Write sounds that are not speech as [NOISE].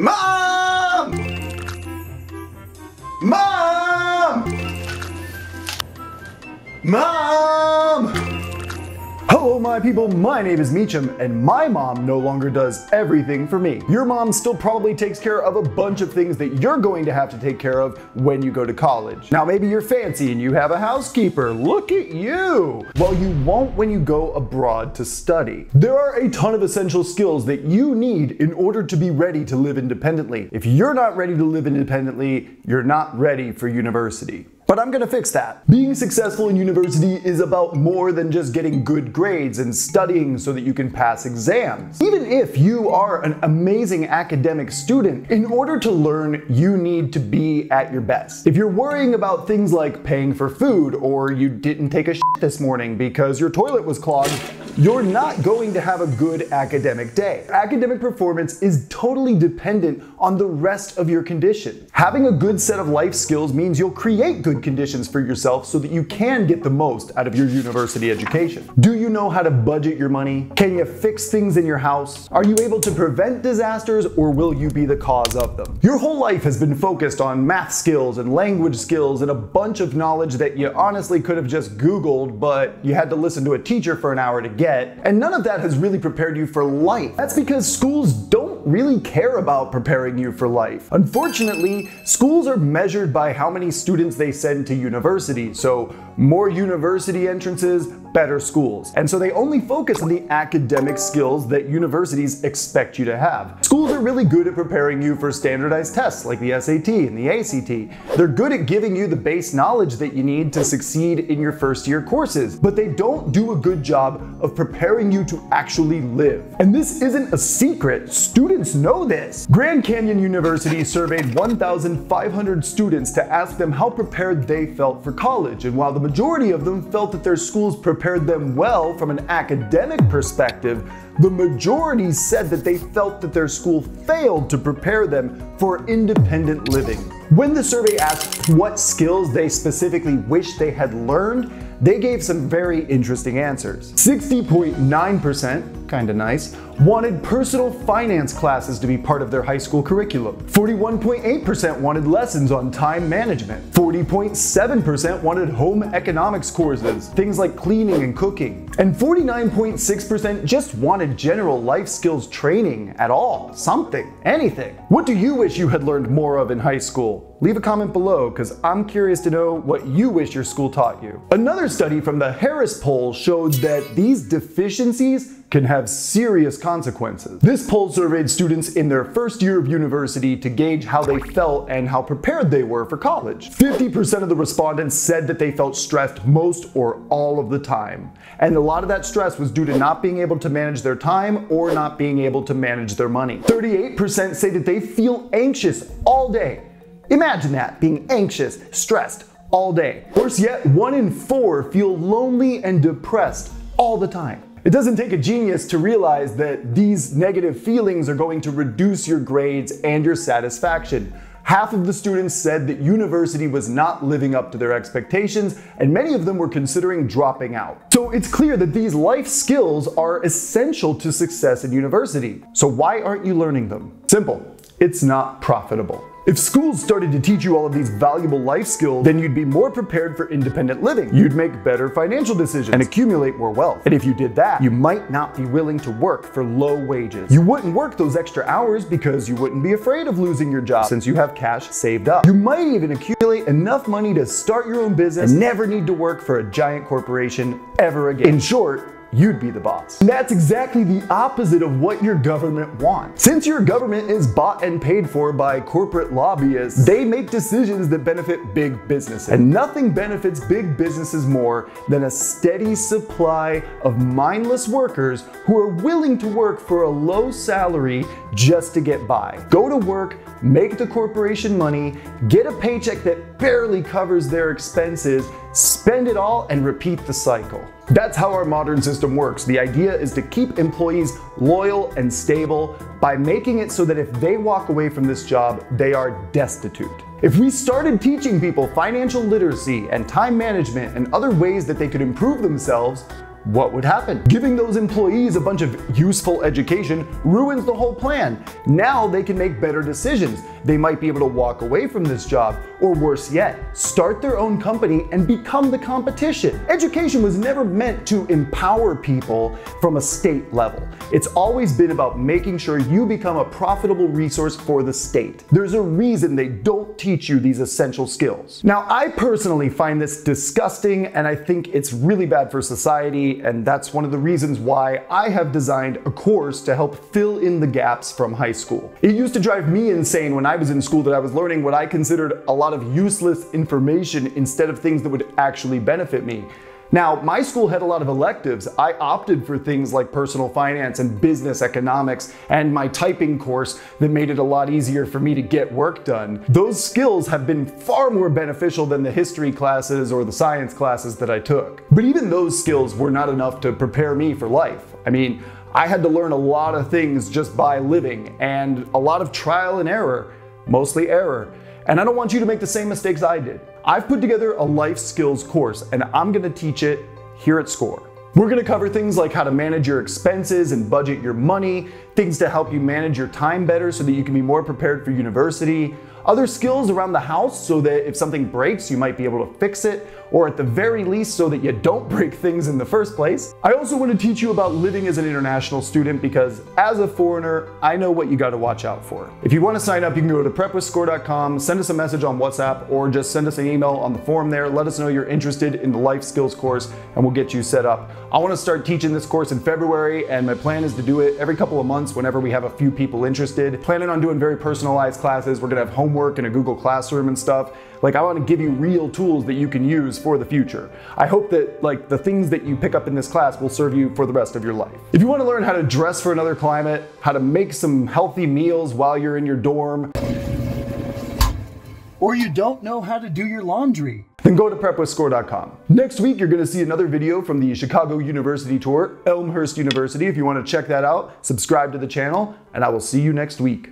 Mom! Mom! Mom! Hello, my people. My name is Meacham, and my mom no longer does everything for me. Your mom still probably takes care of a bunch of things that you're going to have to take care of when you go to college. Now, maybe you're fancy and you have a housekeeper. Look at you! Well, you won't when you go abroad to study. There are a ton of essential skills that you need in order to be ready to live independently. If you're not ready to live independently, you're not ready for university. But I'm gonna fix that. Being successful in university is about more than just getting good grades and studying so that you can pass exams. Even if you are an amazing academic student, in order to learn, you need to be at your best. If you're worrying about things like paying for food or you didn't take a shit this morning because your toilet was clogged, you're not going to have a good academic day. Academic performance is totally dependent on the rest of your condition. Having a good set of life skills means you'll create good conditions for yourself so that you can get the most out of your university education. Do you know how to budget your money? Can you fix things in your house? Are you able to prevent disasters or will you be the cause of them? Your whole life has been focused on math skills and language skills and a bunch of knowledge that you honestly could have just Googled, but you had to listen to a teacher for an hour to get, and none of that has really prepared you for life. That's because schools don't really care about preparing you for life. Unfortunately, schools are measured by how many students they send to university, so more university entrances, better schools. And so they only focus on the academic skills that universities expect you to have. Schools are really good at preparing you for standardized tests like the SAT and the ACT. They're good at giving you the base knowledge that you need to succeed in your first year courses, but they don't do a good job of preparing you to actually live. And this isn't a secret. Students know this. Grand Canyon University surveyed 1,500 students to ask them how prepared they felt for college. And while the majority of them felt that their schools prepared them well from an academic perspective, the majority said that they felt that their school failed to prepare them for independent living. When the survey asked what skills they specifically wished they had learned, they gave some very interesting answers. 60.9%, kinda nice, wanted personal finance classes to be part of their high school curriculum. 41.8% wanted lessons on time management. 40.7% wanted home economics courses, things like cleaning and cooking. And 49.6% just wanted general life skills training at all, something, anything. What do you wish you had learned more of in high school? Leave a comment below because I'm curious to know what you wish your school taught you. Another study from the Harris poll showed that these deficiencies can have serious consequences. This poll surveyed students in their first year of university to gauge how they felt and how prepared they were for college. 50% of the respondents said that they felt stressed most or all of the time. And a lot of that stress was due to not being able to manage their time or not being able to manage their money. 38% say that they feel anxious all day. Imagine that, being anxious, stressed all day. Worse yet, one in four feel lonely and depressed all the time. It doesn't take a genius to realize that these negative feelings are going to reduce your grades and your satisfaction. Half of the students said that university was not living up to their expectations, and many of them were considering dropping out. So it's clear that these life skills are essential to success in university. So why aren't you learning them? Simple, it's not profitable. If schools started to teach you all of these valuable life skills, then you'd be more prepared for independent living. You'd make better financial decisions and accumulate more wealth. And if you did that, you might not be willing to work for low wages. You wouldn't work those extra hours because you wouldn't be afraid of losing your job since you have cash saved up. You might even accumulate enough money to start your own business and never need to work for a giant corporation ever again. In short, you'd be the boss. And that's exactly the opposite of what your government wants. Since your government is bought and paid for by corporate lobbyists, they make decisions that benefit big businesses. And nothing benefits big businesses more than a steady supply of mindless workers who are willing to work for a low salary just to get by. Go to work, make the corporation money, get a paycheck that barely covers their expenses, spend it all, and repeat the cycle. That's how our modern system works. The idea is to keep employees loyal and stable by making it so that if they walk away from this job, they are destitute. If we started teaching people financial literacy and time management and other ways that they could improve themselves, what would happen? Giving those employees a bunch of useful education ruins the whole plan. Now they can make better decisions. They might be able to walk away from this job, or worse yet, start their own company and become the competition. Education was never meant to empower people from a state level. It's always been about making sure you become a profitable resource for the state. There's a reason they don't teach you these essential skills. Now, I personally find this disgusting and I think it's really bad for society, and that's one of the reasons why I have designed a course to help fill in the gaps from high school. It used to drive me insane when I was in school that I was learning what I considered a lot of useless information instead of things that would actually benefit me. Now, my school had a lot of electives. I opted for things like personal finance and business economics and my typing course that made it a lot easier for me to get work done. Those skills have been far more beneficial than the history classes or the science classes that I took. But even those skills were not enough to prepare me for life. I mean, I had to learn a lot of things just by living and a lot of trial and error, mostly error. And I don't want you to make the same mistakes I did. I've put together a life skills course and I'm gonna teach it here at SCORE. We're gonna cover things like how to manage your expenses and budget your money, things to help you manage your time better so that you can be more prepared for university, other skills around the house so that if something breaks, you might be able to fix it, or at the very least, so that you don't [LAUGHS] break things in the first place. I also want to teach you about living as an international student because as a foreigner, I know what you got to watch out for. If you want to sign up, you can go to prepwithscore.com, send us a message on WhatsApp, or just send us an email on the form there. Let us know you're interested in the life skills course, and we'll get you set up. I want to start teaching this course in February, and my plan is to do it every couple of months whenever we have a few people interested. Planning on doing very personalized classes. We're going to have homework in a Google Classroom and stuff. Like I want to give you real tools that you can use for the future. I hope that like the things that you pick up in this class will serve you for the rest of your life. If you want to learn how to dress for another climate, how to make some healthy meals while you're in your dorm, or you don't know how to do your laundry, then go to prepwithscore.com. Next week, you're going to see another video from the Chicago University Tour, Elmhurst University. If you want to check that out, subscribe to the channel, and I will see you next week.